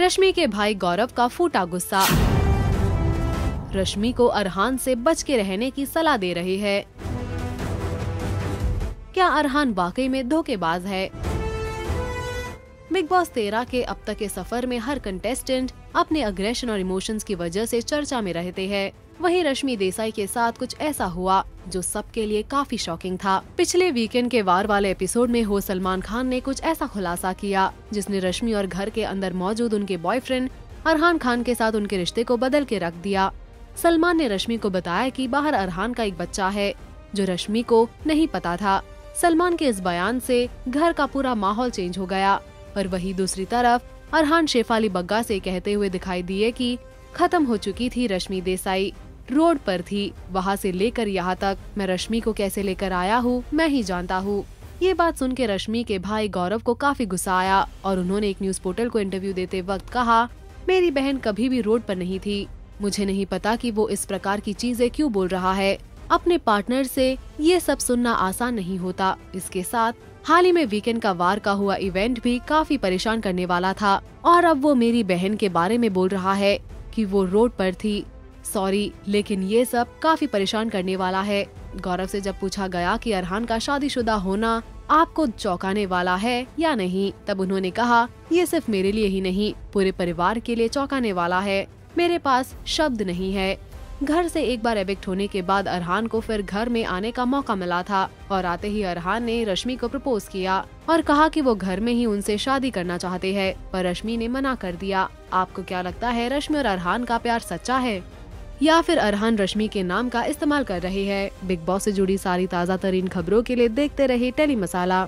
रश्मि के भाई गौरव का फूटा गुस्सा। रश्मि को अरहान से बच के रहने की सलाह दे रही है। क्या अरहान वाकई में धोखेबाज है? बिग बॉस तेरह के अब तक के सफ़र में हर कंटेस्टेंट अपने अग्रेशन और इमोशंस की वजह से चर्चा में रहते हैं। वहीं रश्मि देसाई के साथ कुछ ऐसा हुआ जो सबके लिए काफ़ी शॉकिंग था। पिछले वीकेंड के वार वाले एपिसोड में हो सलमान खान ने कुछ ऐसा खुलासा किया, जिसने रश्मि और घर के अंदर मौजूद उनके बॉयफ्रेंड अरहान खान के साथ उनके रिश्ते को बदल के रख दिया। सलमान ने रश्मि को बताया कि बाहर अरहान का एक बच्चा है, जो रश्मि को नहीं पता था। सलमान के इस बयान से घर का पूरा माहौल चेंज हो गया। पर वही दूसरी तरफ़ अरहान शेफाली बग्गा से कहते हुए दिखाई दिए कि खत्म हो चुकी थी रश्मि देसाई। रोड पर थी। वहाँ से लेकर यहाँ तक मैं रश्मि को कैसे लेकर आया हूँ, मैं ही जानता हूँ। ये बात सुन के रश्मि के भाई गौरव को काफ़ी गुस्सा आया और उन्होंने एक न्यूज़ पोर्टल को इंटरव्यू देते वक्त कहा, मेरी बहन कभी भी रोड पर नहीं थी। मुझे नहीं पता कि वो इस प्रकार की चीज़ें क्यों बोल रहा है। अपने पार्टनर से ये सब सुनना आसान नहीं होता। इसके साथ हाल ही में वीकेंड का वार का हुआ इवेंट भी काफ़ी परेशान करने वाला था। और अब वो मेरी बहन के बारे में बोल रहा है कि वो रोड पर थी। सॉरी लेकिन ये सब काफ़ी परेशान करने वाला है। गौरव से जब पूछा गया कि अरहान का शादीशुदा होना आपको चौंकाने वाला है या नहीं, तब उन्होंने कहा, ये सिर्फ़ मेरे लिए ही नहीं, पूरे परिवार के लिए चौंकाने वाला है। मेरे पास शब्द नहीं है। घर से एक बार एविक्ट होने के बाद अरहान को फिर घर में आने का मौका मिला था और आते ही अरहान ने रश्मि को प्रपोज किया और कहा कि वो घर में ही उनसे शादी करना चाहते हैं, पर रश्मि ने मना कर दिया। आपको क्या लगता है रश्मि और अरहान का प्यार सच्चा है? या फिर अरहान रश्मि के नाम का इस्तेमाल कर रहे हैं? बिग बॉस से जुड़ी सारी ताज़ा तरीन खबरों के लिए देखते रहे टेली मसाला